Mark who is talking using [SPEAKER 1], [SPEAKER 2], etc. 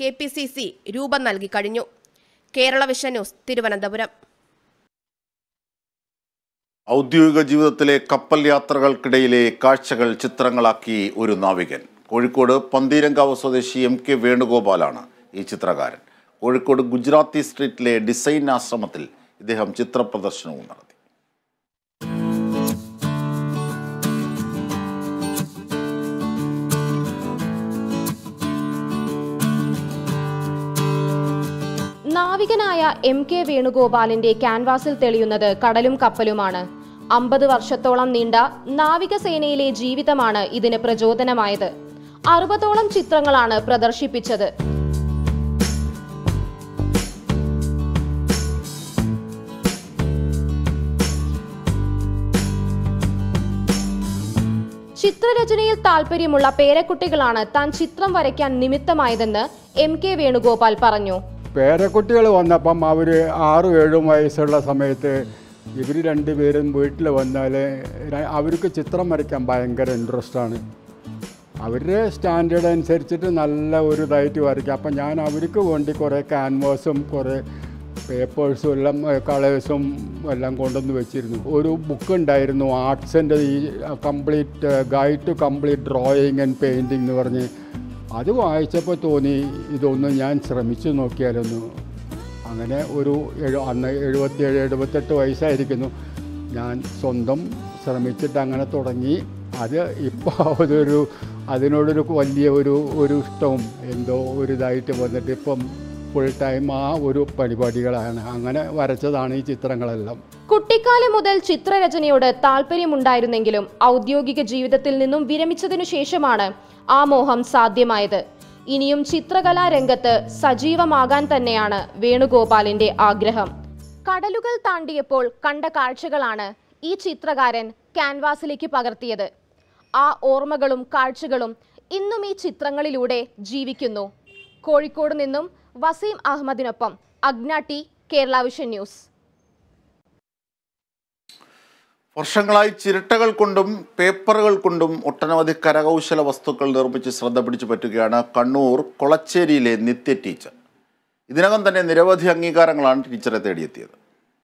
[SPEAKER 1] K P C C രൂപം നൽകി കഴിഞ്ഞു. Kerala vision news Thiruvananthapuram.
[SPEAKER 2] ഔദ്യോഗിക ജീവിതത്തിലെ കപ്പൽ യാത്രകൾക്കിടയിലെ കാഴ്ചകൾ ചിത്രങ്ങളാക്കി ഒരു നാവികൻ. കോഴിക്കോട് പന്തീരങ്കാവ് സ്വദേശി എം കെ വേണുഗോപാലാണ് ഈ ചിത്രകാരൻ. കോഴിക്കോട് ഗുജറാത്തി സ്ട്രീറ്റിലെ ഡിസൈൻ ആശ്രമത്തിൽ ഇദ്ദേഹം ചിത്രപ്രദർശനവും നടത്തി.
[SPEAKER 3] നാവികനായ എം കെ വേണുഗോപാലിന്റെ ക്യാൻവാസിൽ തെളിയുന്നത് കടലും കപ്പലുമാണ്. അമ്പത് വർഷത്തോളം നീണ്ട നാവികസേനയിലെ ജീവിതമാണ് ഇതിന് പ്രചോദനമായത്. അറുപതോളം ചിത്രങ്ങളാണ് പ്രദർശിപ്പിച്ചത്. ചിത്രരചനയിൽ താല്പര്യമുള്ള പേരക്കുട്ടികളാണ് താൻ ചിത്രം വരയ്ക്കാൻ നിമിത്തമായതെന്ന് എം കെ വേണുഗോപാൽ പറഞ്ഞു.
[SPEAKER 4] പേരക്കുട്ടികൾ വന്നപ്പം അവർ ആറും ഏഴും വയസ്സുള്ള സമയത്ത് ഇവർ രണ്ടുപേരും വീട്ടിൽ വന്നാൽ അവർക്ക് ചിത്രം വരയ്ക്കാൻ ഭയങ്കര ഇൻട്രസ്റ്റാണ് അവരുടെ സ്റ്റാൻഡേർഡ് അനുസരിച്ചിട്ട് നല്ല ഒരു ഇതായിട്ട് വരയ്ക്കും. അപ്പം ഞാൻ അവർക്ക് വേണ്ടി കുറേ ക്യാൻവാസും കുറേ പേപ്പേഴ്സും എല്ലാം കളേഴ്സും എല്ലാം കൊണ്ടുവന്ന് വെച്ചിരുന്നു. ഒരു ബുക്ക് ഉണ്ടായിരുന്നു ആർട്സിന്റെ ഈ complete guide to complete drawing and painting എന്ന് പറഞ്ഞ് അത് വായിച്ചപ്പോൾ തോന്നി ഇതൊന്ന് ഞാൻ ശ്രമിച്ചു നോക്കിയാലൊന്നു. അങ്ങനെ ഒരു എഴു അന്ന് എഴുപത്തിയേഴ് എഴുപത്തെട്ട് വയസ്സായിരിക്കുന്നു. ഞാൻ സ്വന്തം ശ്രമിച്ചിട്ട് അങ്ങനെ തുടങ്ങി. അത് ഇപ്പോൾ അതൊരു അതിനോടൊരു വലിയ ഒരു ഒരു ഇഷ്ടവും എന്തോ ഒരു ഇതായിട്ട് വന്നിട്ട് ഇപ്പം ഫുൾ ടൈം ആ ഒരു പരിപാടികളാണ്. അങ്ങനെ വരച്ചതാണ് ഈ ചിത്രങ്ങളെല്ലാം.
[SPEAKER 3] കുട്ടിക്കാലം മുതൽ ചിത്രരചനയോട് താല്പര്യമുണ്ടായിരുന്നെങ്കിലും ഔദ്യോഗിക ജീവിതത്തിൽ നിന്നും വിരമിച്ചതിനു ശേഷമാണ് ആ മോഹം സാധ്യമായത്. ഇനിയും ചിത്രകലാ രംഗത്ത് സജീവമാകാൻ തന്നെയാണ് വേണുഗോപാലിന്റെ ആഗ്രഹം. കടലുകൾ താണ്ടിയപ്പോൾ കണ്ട കാഴ്ചകളാണ് ഈ ചിത്രകാരൻ ക്യാൻവാസിലേക്ക് പകർത്തിയത്. ആ ഓർമ്മകളും കാഴ്ചകളും ഇന്നും ഈ ചിത്രങ്ങളിലൂടെ ജീവിക്കുന്നു. കോഴിക്കോട് നിന്നും വസീം അഹമ്മദിനൊപ്പം അഗ്നാട്ടി ടി കേരള വിഷൻ ന്യൂസ്.
[SPEAKER 2] വർഷങ്ങളായി ചിരട്ടകൾ കൊണ്ടും പേപ്പറുകൾ കൊണ്ടും ഒട്ടനവധി കരകൗശല വസ്തുക്കൾ നിർമ്മിച്ച് ശ്രദ്ധ പിടിച്ചു പറ്റുകയാണ് കണ്ണൂർ കൊളച്ചേരിയിലെ നിത്യ ടീച്ചർ. ഇതിനകം തന്നെ നിരവധി അംഗീകാരങ്ങളാണ് ടീച്ചറെ തേടിയെത്തിയത്.